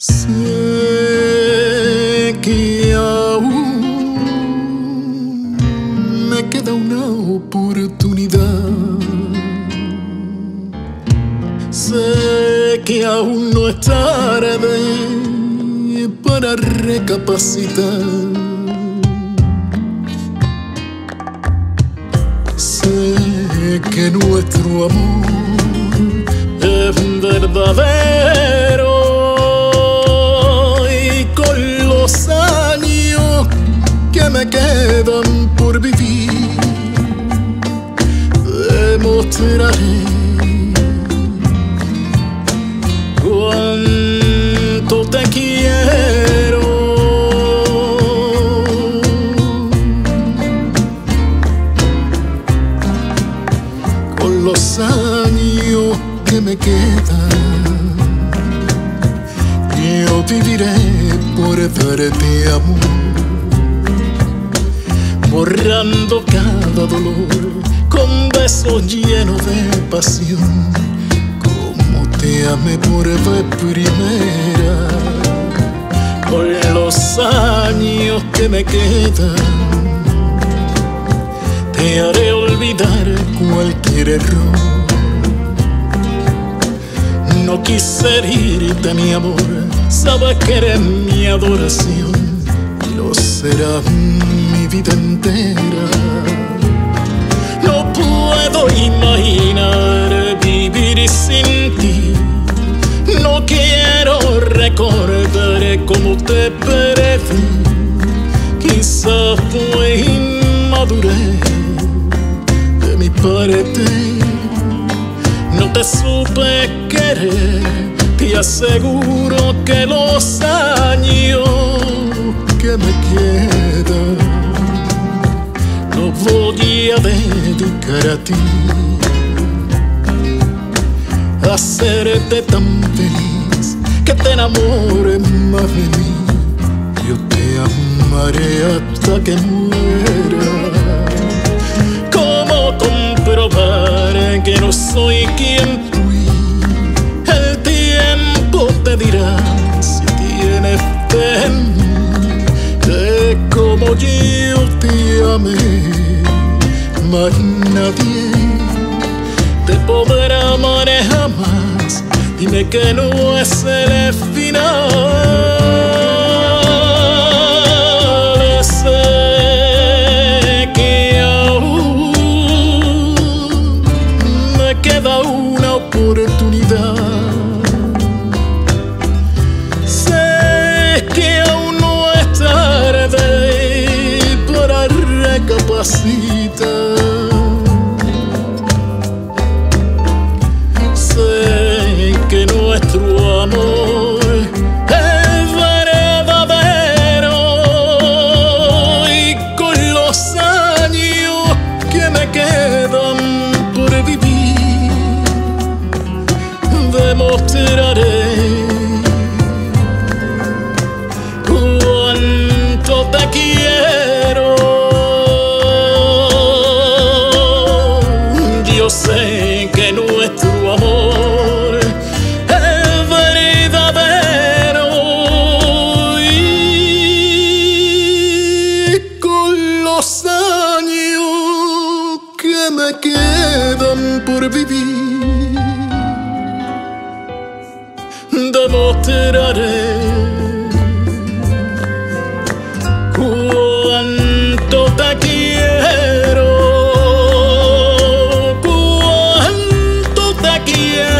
Sé que aún me queda una oportunidad. Sé que aún no es tarde para recapacitar. Sé que nuestro amor es verdadero demostraré cuánto te quiero. Con los años que me quedan, yo viviré por darte amor, borrando cada dolor con besos llenos de pasión, como te amé por vez primera. Con los años que me quedan, te haré olvidar cualquier error. No quise herirte, mi amor, sabes que eres mi adoración, lo será mi vida entera. De mi parte no te supe querer, te aseguro que los años que me quedan los voy a dedicar a ti, hacerte tan feliz que te enamores más de mí. Yo te amaré hasta que muera. Tienes fe en mí, que como yo te amé, más nadie te podrá amar jamás. Dime que no es el final. Sé que aún me queda una oportunidad. Que aún no es tarde para recapacitar. vivir. Demostraré cuánto te quiero, cuánto te quiero.